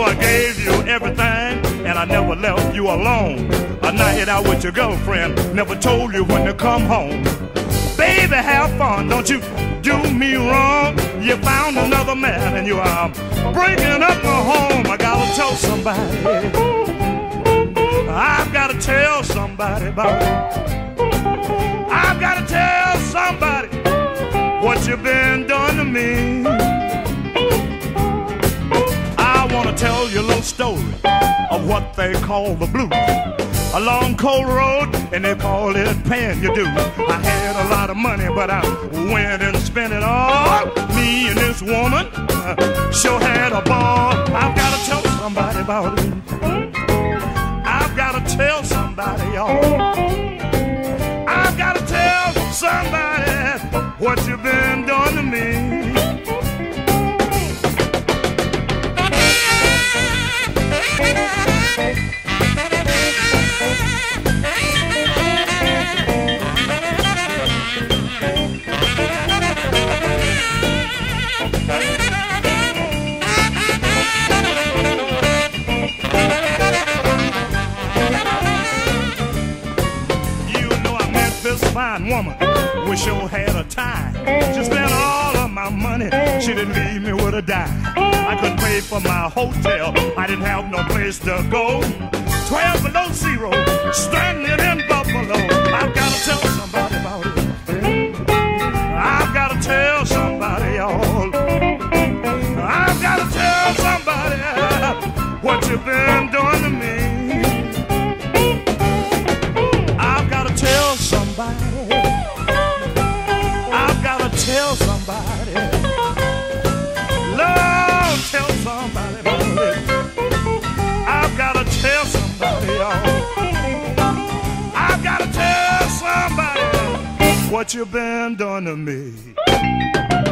know I gave you everything, and I never left you alone. A night out with your girlfriend, never told you when to come home. Baby, have fun, don't you do me wrong. You found another man, and you are breaking up my home. I gotta tell somebody. I've gotta tell somebody about it. I've gotta tell somebody what you've been. You story of what they call the blues. A long cold road, and they call it paying your dues. I had a lot of money, but I went and spent it all. Me and this woman uh, sure had a ball. I've gotta tell somebody about it. I've gotta tell somebody, y'all. I've gotta tell somebody what you've been doing fine woman. Wish I had a time. She spent all of my money. She didn't leave me with a dime. I couldn't pay for my hotel. I didn't have no place to go. Twelve below zero, stranded in Buffalo. I've gotta tell somebody about it. I've gotta tell somebody, y'all. I've gotta tell somebody what you've been what you've been doing to me.